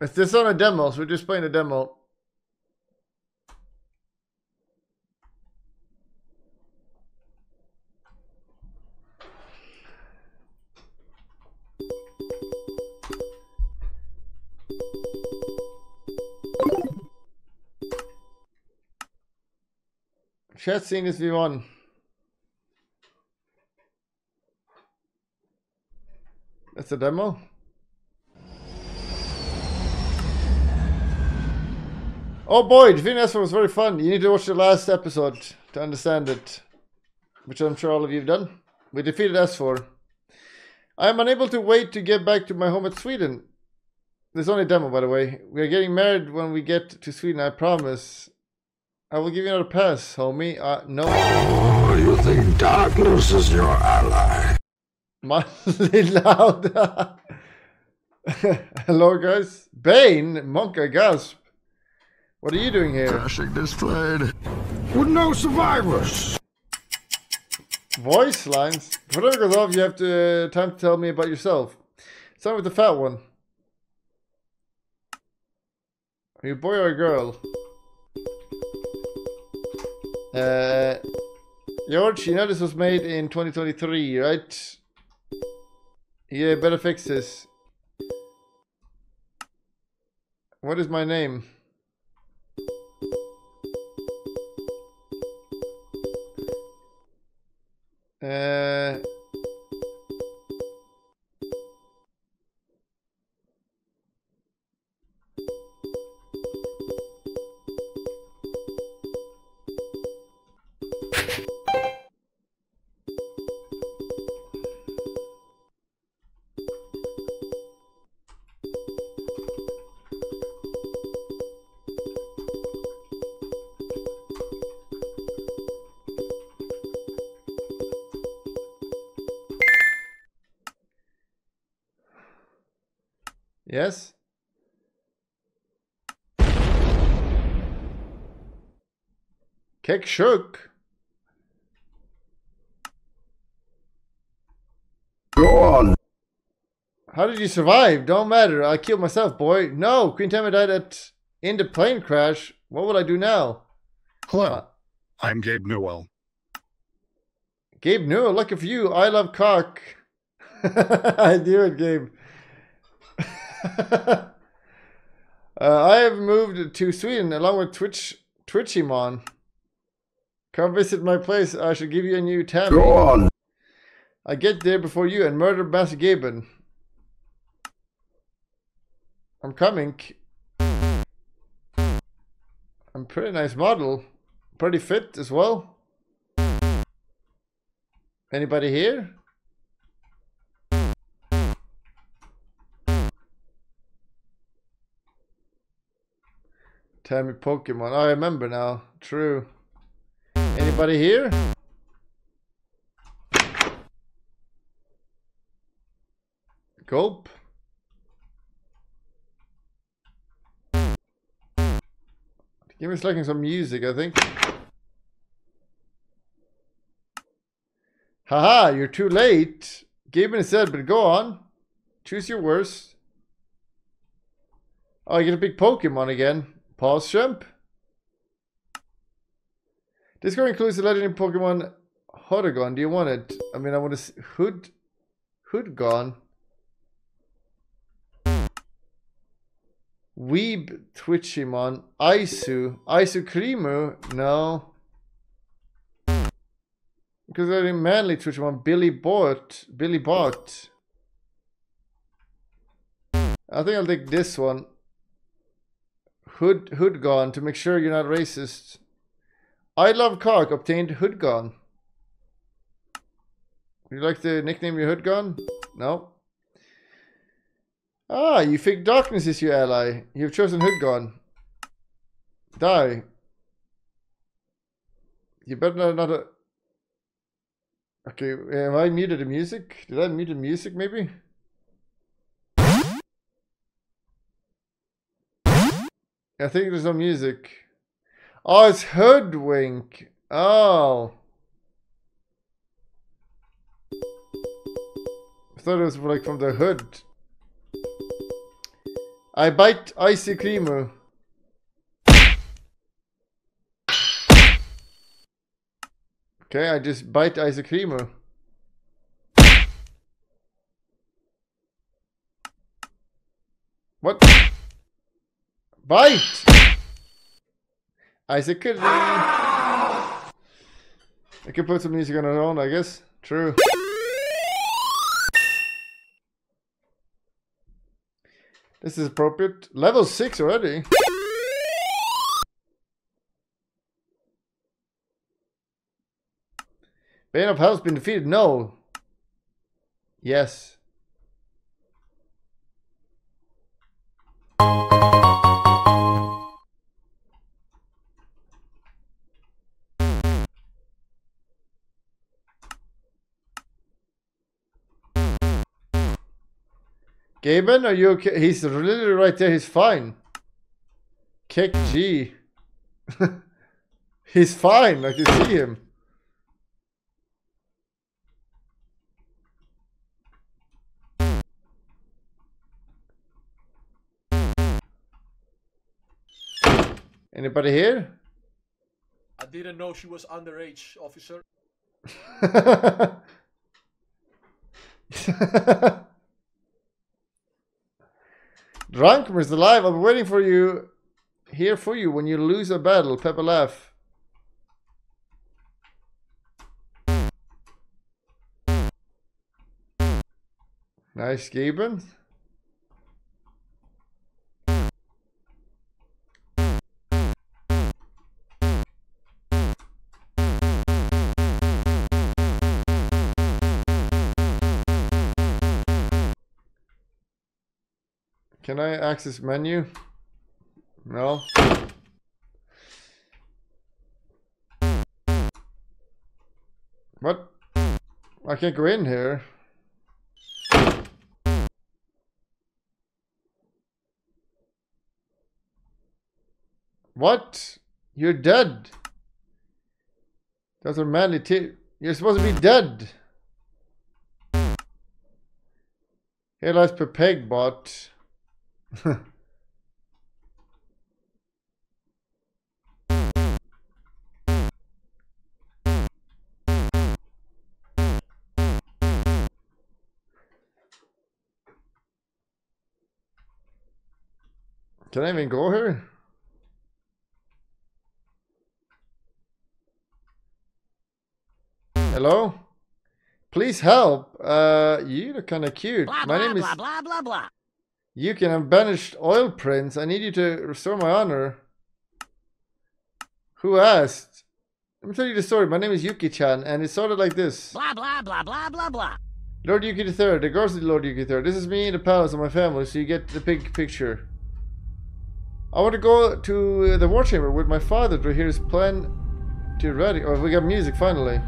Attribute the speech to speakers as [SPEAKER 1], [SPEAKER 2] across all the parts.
[SPEAKER 1] Is this on a demo? So we're just playing a demo. Chat scene is V1. That's a demo? Oh boy, Divine Esper was very fun. You need to watch the last episode to understand it. Which I'm sure all of you have done. We defeated S4. I am unable to wait to get back to my home at Sweden. There's only a demo, by the way. We are getting married when we get to Sweden, I promise. I will give you another pass, homie. Uh, no.
[SPEAKER 2] Oh, you think darkness is your ally?
[SPEAKER 1] Mildly loud. Hello, guys. Bane, monk, I gasp. What are you doing here?
[SPEAKER 2] Crashing displayed. With no survivors.
[SPEAKER 1] Voice lines. Whatever goes off, you have to uh, time to tell me about yourself. Start with the fat one. Are you a boy or a girl? Uh, George, you know this was made in 2023, right? Yeah, better fix this. What is my name? Uh... Yes? Kick shook.
[SPEAKER 2] Go on.
[SPEAKER 1] How did you survive? Don't matter. I killed myself, boy. No, Queen Tammy died at in the plane crash. What would I do now?
[SPEAKER 3] Hello, uh, I'm Gabe Newell.
[SPEAKER 1] Gabe Newell, lucky for you. I love cock. I knew it, Gabe. uh, I have moved to Sweden along with Twitch Twitchymon. Come visit my place. I shall give you a new tab.
[SPEAKER 2] Go on.
[SPEAKER 1] I get there before you and murder Master Gaben. I'm coming. I'm pretty nice model. Pretty fit as well. Anybody here? Me Pokemon. Oh, I remember now. True. Anybody here? Gulp. Give me selecting some music, I think. Haha, you're too late. Gaben said, but go on. Choose your worst. Oh, I get a big Pokemon again. Pause shrimp. Discord includes the legendary Pokemon Hodagon. Do you want it? I mean, I want to see Hood. Hood gone. Weeb Twitchymon. Isu. Isu Krimu? No. Because they're in manly Twitchymon. Billy Bot. Billy Bot. I think I'll take this one. Hood gone to make sure you're not racist. I love cock obtained Hood. Would you like to nickname your Hood gone? No. Ah, you think darkness is your ally. You've chosen Hood gone. Die. You better not another. Okay, am I muted the music? Did I mute the music maybe? I think there's no music. Oh, it's Hoodwink. Oh. I thought it was like from the hood. I bite icy creamer. Okay, I just bite icy creamer. What? Bite! Isaac could I could put some music on our own, I guess. True. This is appropriate. Level 6 already. Bane of Hell's been defeated. No. Yes. Gaben, are you okay? He's literally right there. He's fine. Kick G. He's fine. I can see him. Anybody here?
[SPEAKER 4] I didn't know she was underage, officer.
[SPEAKER 1] Drunk is alive. Be waiting for you here for you when you lose a battle. Pepper laugh. Nice, Gaben. Can I access menu? No. What? I can't go in here. What? You're dead. Those are manly. You're supposed to be dead. Here lies Pepeg bot. Can I even go here? Hello? Please help. Uh, you look kind of cute.
[SPEAKER 5] Blah,
[SPEAKER 1] My
[SPEAKER 5] blah,
[SPEAKER 1] name is
[SPEAKER 5] blah, blah, blah, blah.
[SPEAKER 1] You can have banished oil prince. I need you to restore my honor. Who asked? Let me tell you the story. My name is Yuki-chan, and it started like this.
[SPEAKER 5] Blah, blah, blah, blah, blah, blah.
[SPEAKER 1] Lord Yuki III, the ghost of Lord Yuki III. This is me in the palace of my family, so you get the big picture. I want to go to the war chamber with my father to hear his plan to ready. Oh, we got music finally.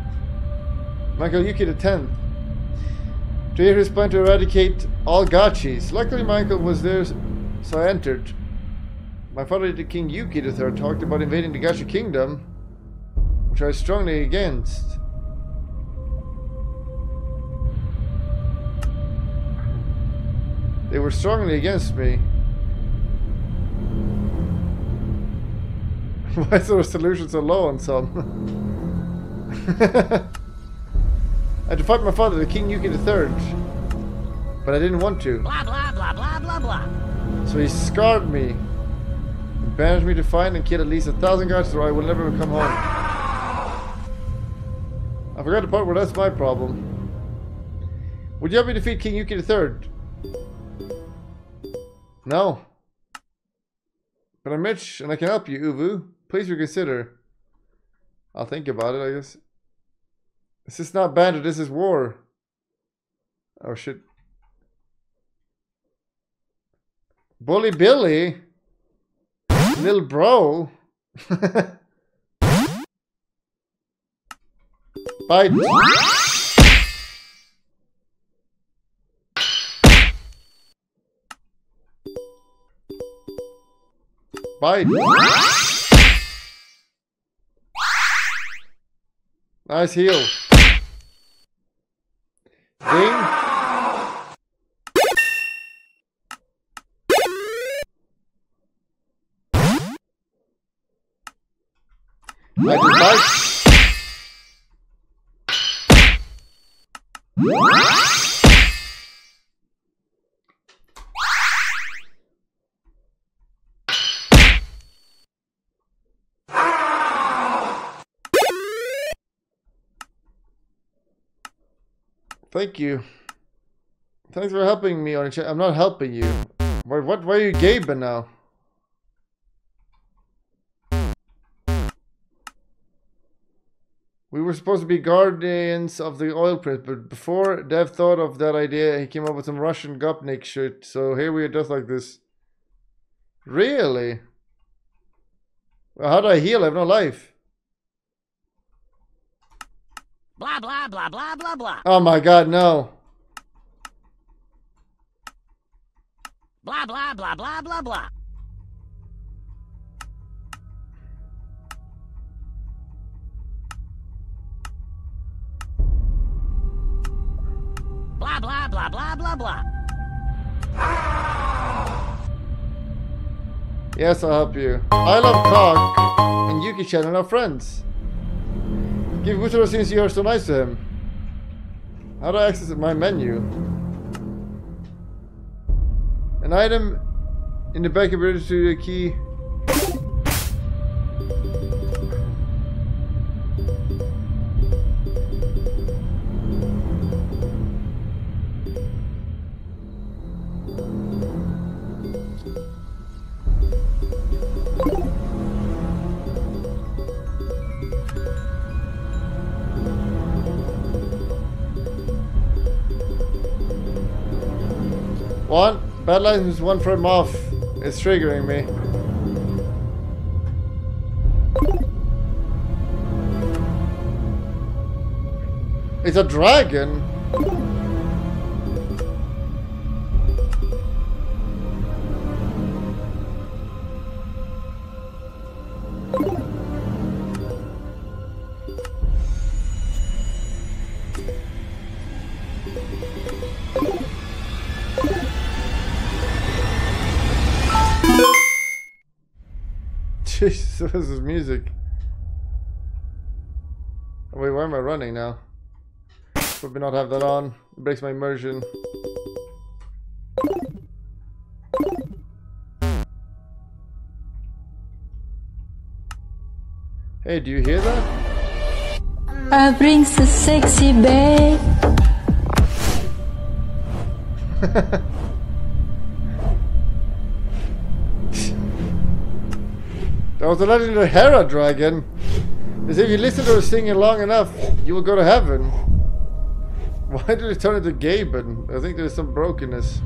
[SPEAKER 1] Michael Yuki the 10th. To hear his plan to eradicate all gachis. Luckily, Michael was there, so I entered. My father, the King Yuki III, talked about invading the Gacha kingdom, which I was strongly against. They were strongly against me. Why is the resolution so low on some? I had to fight my father, the King Yuki III. But I didn't want to.
[SPEAKER 5] Blah, blah, blah, blah, blah, blah.
[SPEAKER 1] So he scarred me. And banished me to find and kill at least a thousand guards or I will never come home. I forgot the part where that's my problem. Would you help me defeat King Yuki III? No. But I'm rich and I can help you, Uvu. Please reconsider. I'll think about it, I guess. This is not banter, this is war. Oh shit. Bully Billy? Lil bro? Bite. Bite. Nice heal. Thank you. Thanks for helping me on a chat. I'm not helping you. What, what, why are you gay but now? Were supposed to be guardians of the oil prince, but before Dev thought of that idea, he came up with some Russian Gopnik shit. So here we are just like this. Really? Well, how do I heal? I have no life.
[SPEAKER 5] Blah blah blah blah blah blah.
[SPEAKER 1] Oh my god, no.
[SPEAKER 5] Blah blah blah blah blah blah. Blah blah blah blah blah.
[SPEAKER 1] Yes, I'll help you. I love cock and Yuki Chan are friends. Give Gutaro since you are so nice to him. How do I access my menu? An item in the back of the key. Bad license one from off. It's triggering me. It's a dragon. Music? Wait, why am I running now? Probably not have that on. It breaks my immersion. Hey, do you hear that?
[SPEAKER 6] Uh, I bring so sexy babe.
[SPEAKER 1] That was the legendary Hera dragon. Say if you listen to her singing long enough, you will go to heaven. Why did it turn into Gaben? I think there's some brokenness.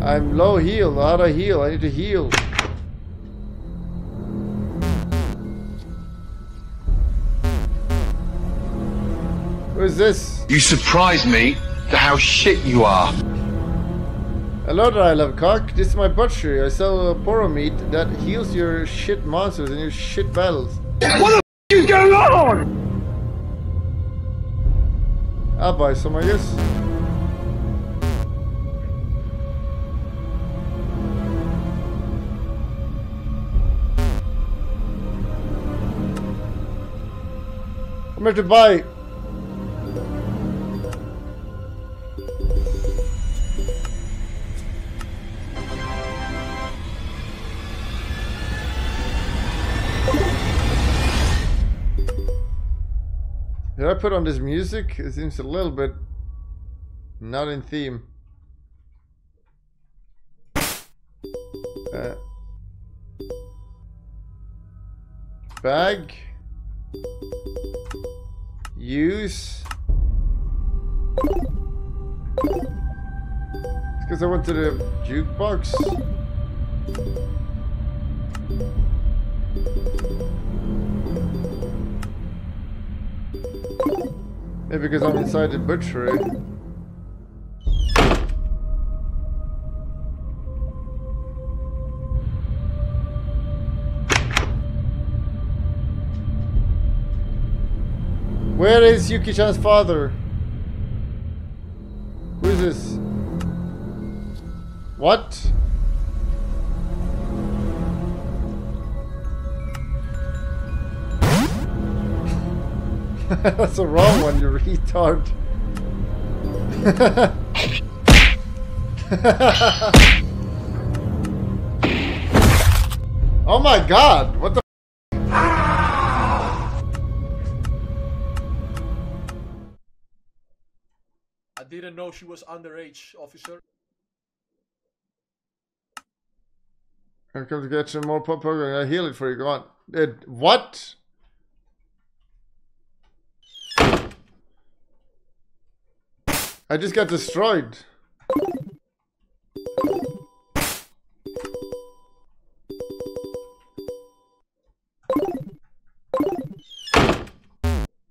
[SPEAKER 1] I'm low heal. Do I heal? I need to heal. Who is this?
[SPEAKER 7] You surprise me to how shit you are.
[SPEAKER 1] Hello love cock. This is my butchery. I sell uh, poro meat that heals your shit monsters and your shit battles.
[SPEAKER 7] What the f is going on?
[SPEAKER 1] I'll buy some, I guess. I'm here to buy. Did I put on this music? It seems a little bit not in theme. Uh, bag. Use. It's because I went to the jukebox. Maybe because I'm inside the butchery. Where is Yuki-chan's father? Who is this? What? That's the wrong one, you retard. oh my god, what the
[SPEAKER 4] I didn't know she was underage, officer.
[SPEAKER 1] Here comes to get some more pop program. I heal it for you. Go on. It, what? I just got destroyed.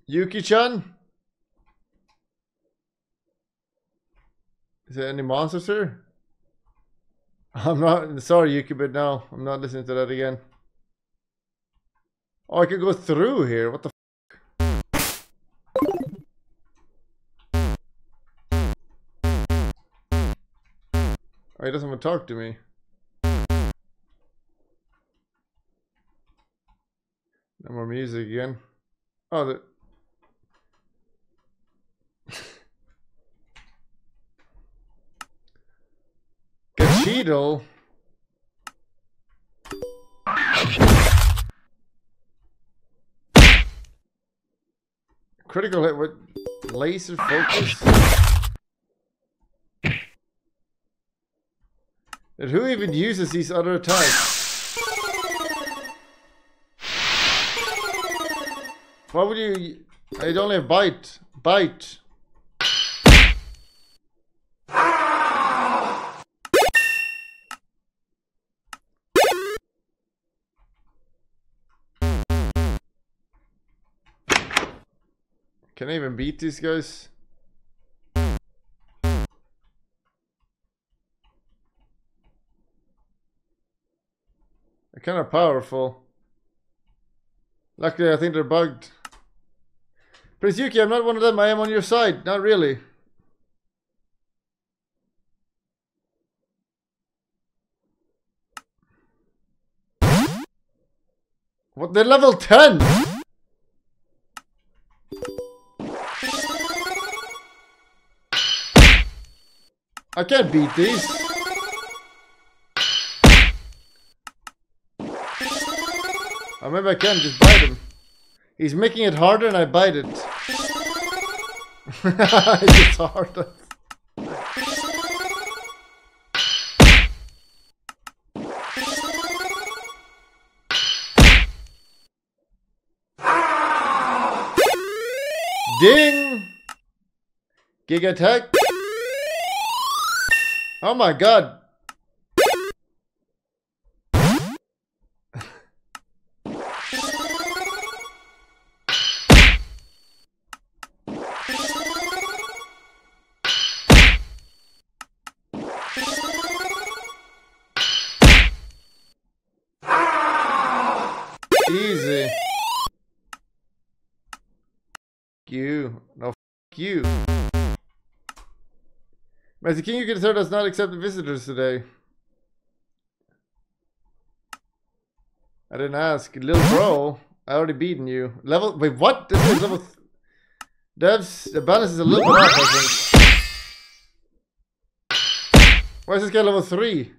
[SPEAKER 1] Yuki-chan? Is there any monsters here? I'm not sorry, Yuki, but no, I'm not listening to that again. Oh, I could go through here. What the? Oh, he doesn't want to talk to me. No more music again. Oh, the. Cheetle. Critical hit with laser focus. And who even uses these other types? Why would you? I only have bite. Bite. Can I even beat these guys? Kind of powerful. Luckily, I think they're bugged. Prince Yuki, I'm not one of them. I am on your side. Not really. What? They're level 10! I can't beat these. Or maybe I can just bite him. He's making it harder and I bite it. it's harder. Ding! Gig attack. Oh my god. The king, you consider does not accept visitors today. I didn't ask. Little bro, I already beaten you. Level, wait, what? This is level... Devs, the balance is a little bit off, I think. Why is this guy level 3?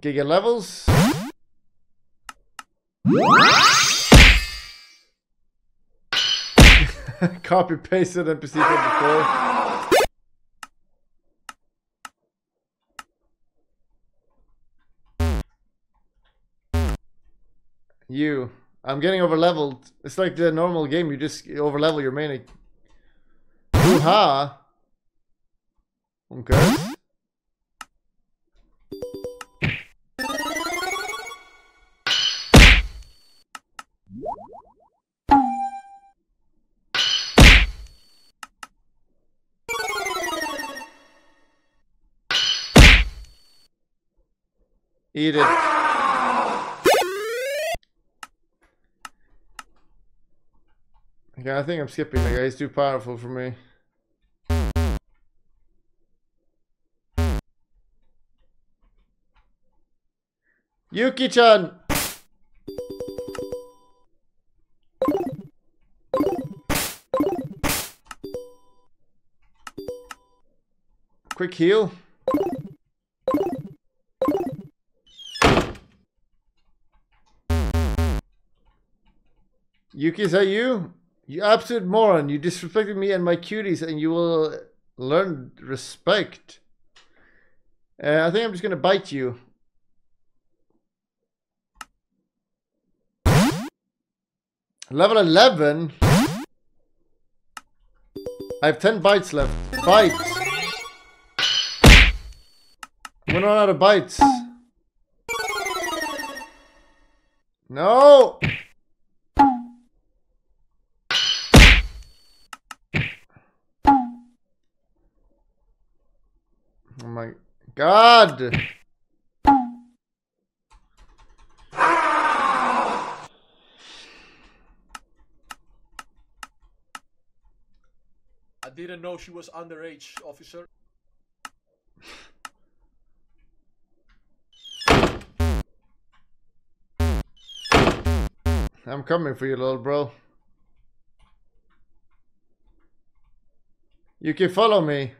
[SPEAKER 1] Giga levels? Copy pasted NPC from before. You. I'm getting over leveled. It's like the normal game, you just over level your main. Hoo-ha! Okay. Eat it. Okay, I think I'm skipping the. He's too powerful for me. Yuki-chan! Quick heal. Yuki, is that you? You absolute moron. You disrespected me and my cuties, and you will learn respect. Uh, I think I'm just gonna bite you. Level 11? I have 10 bites left. Bites! I'm gonna out of bites. No! My god!
[SPEAKER 4] I didn't know she was underage, officer.
[SPEAKER 1] I'm coming for you, little bro. You can follow me.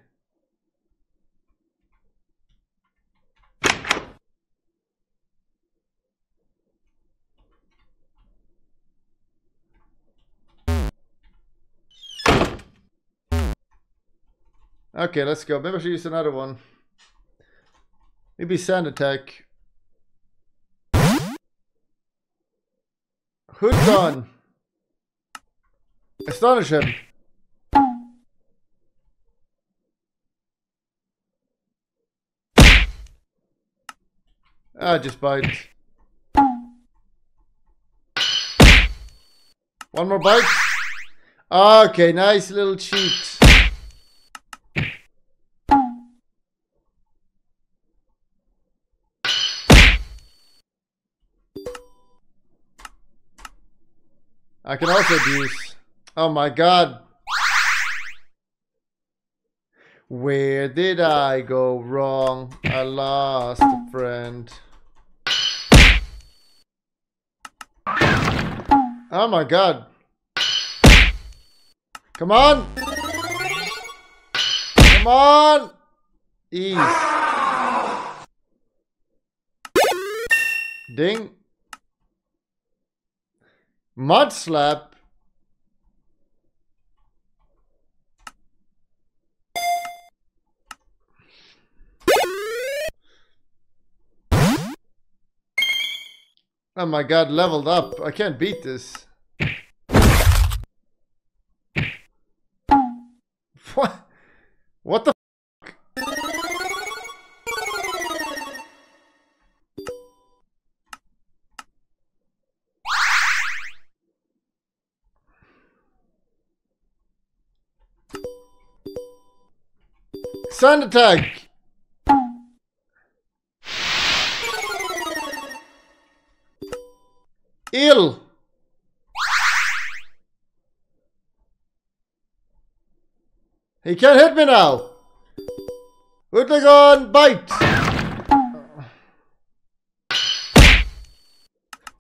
[SPEAKER 1] Okay, let's go. Maybe I should use another one. Maybe sand attack. Hood gone. Astonish him. Ah, just bite. One more bite. Okay, nice little cheat. I can also abuse. Oh my god. Where did I go wrong? I lost a friend. Oh my god. Come on. Come on. Ease. Ding. Mud slap. Oh my god, leveled up. I can't beat this. What? What the Sand attack! Ill! He can't hit me now! Utlagon, bite!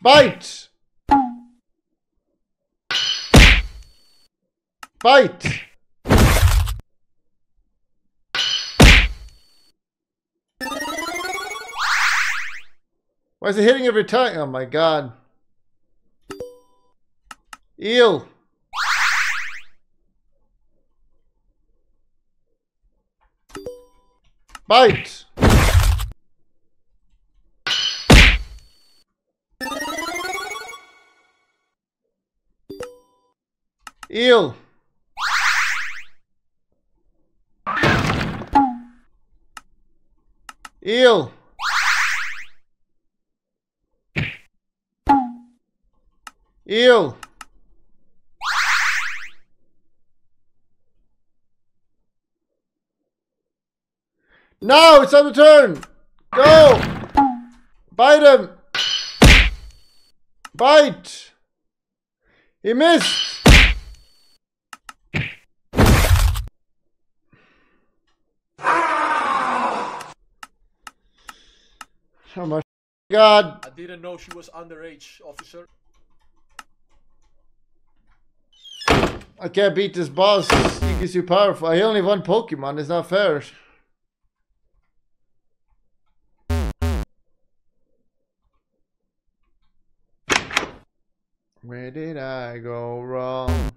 [SPEAKER 1] Bite! Bite! Why is it hitting every time? Oh my god. Eel. Bite. Eel. Eel. Eel. No, it's on the turn. Go. Bite him. Bite. He missed. Oh my god.
[SPEAKER 4] I didn't know she was underage, officer.
[SPEAKER 1] I can't beat this boss. He's too powerful. I only one Pokemon. It's not fair. Where did I go wrong?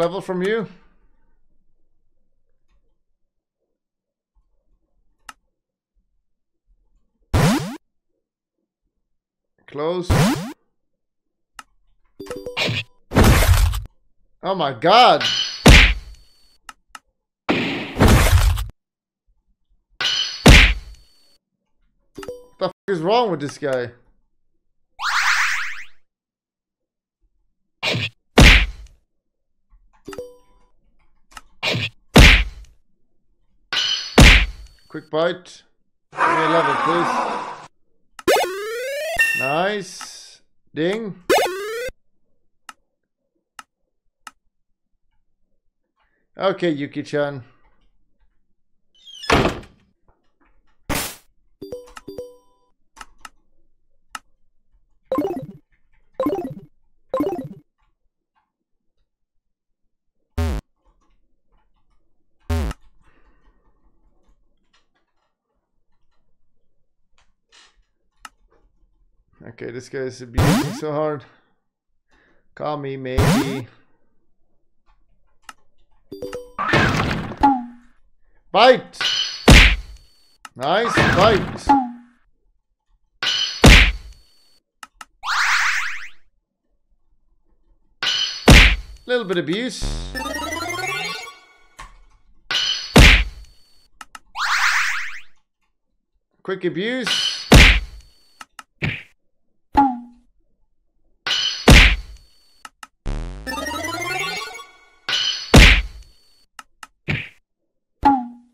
[SPEAKER 1] Level from you. Close. Oh my god. What the f is wrong with this guy? Quick bite. Give me a level, please. Nice. Ding. Okay, Yuki-chan. Okay, this guy's abusing so hard. Call me, maybe. Bite! Nice bite! Little bit of abuse. Quick abuse.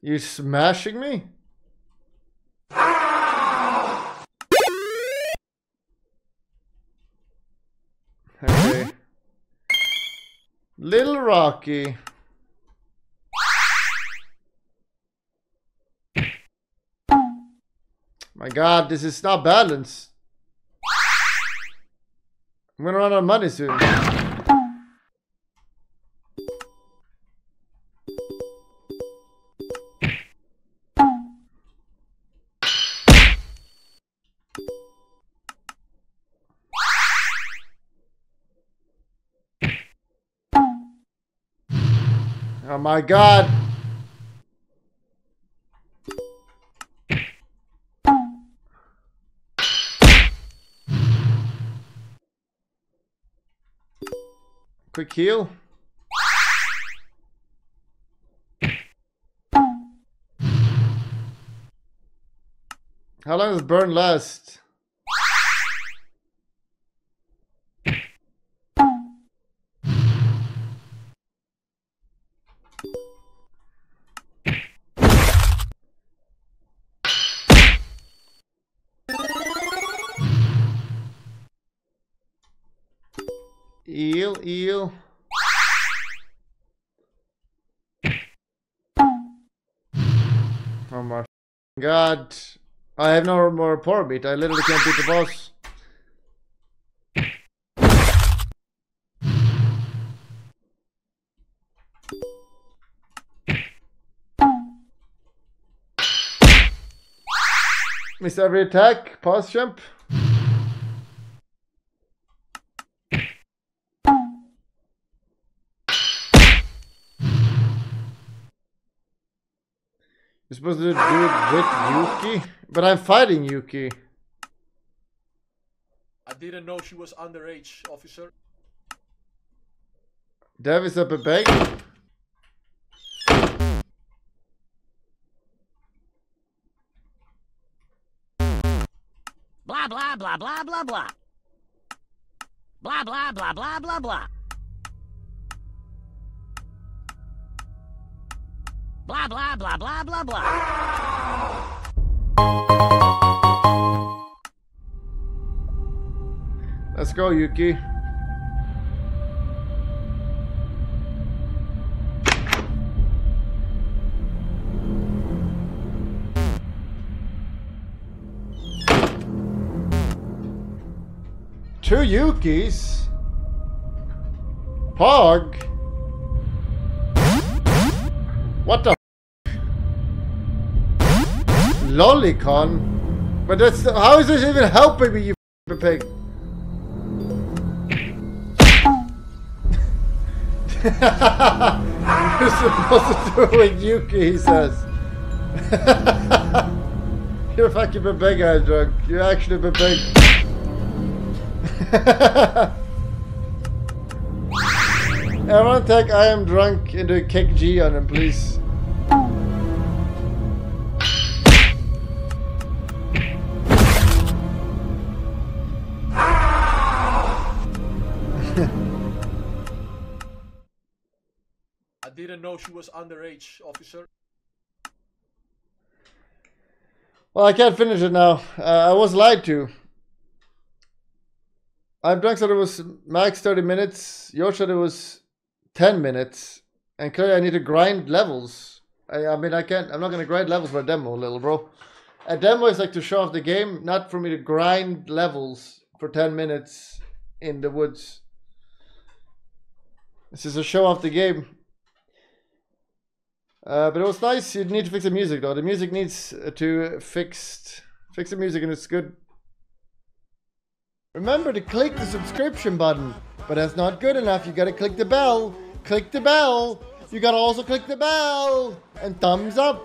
[SPEAKER 1] You smashing me? Okay. Little Rocky. My god, this is not balanced. I'm gonna run out of money soon. Oh my god. Quick heal. How long does burn last? I have no more power beat. I literally can't beat the boss. Miss every attack. Pause jump. You're supposed to do it with Yuki? But I'm fighting Yuki.
[SPEAKER 4] I didn't know she was underage, officer.
[SPEAKER 1] Dev is up a bag.
[SPEAKER 5] Blah blah blah blah blah blah. Blah blah blah blah blah blah. Blah, blah, blah, blah, blah, blah.
[SPEAKER 1] Let's go, Yuki. two Yukis, Pog. What the Lolicon? But that's how is this even helping me, you pig? You're supposed to do it with Yuki, he says. You're fucking I'm drunk. You're actually big. Everyone take I am drunk into kick G on him, please.
[SPEAKER 4] Didn't know she was underage, officer.
[SPEAKER 1] Well, I can't finish it now. Uh, I was lied to. I'm drunk said it was max 30 minutes. Your said it was 10 minutes. And clearly I need to grind levels. I, I mean, I can't, I'm not going to grind levels for a demo, little bro. A demo is like to show off the game, not for me to grind levels for 10 minutes in the woods. This is a show off the game. Uh, but it was nice. You need to fix the music though. The music needs uh, to fixed fix the music and it's good. Remember to click the subscription button, but that's not good enough. You gotta click the bell. Click the bell. You gotta also click the bell and thumbs up.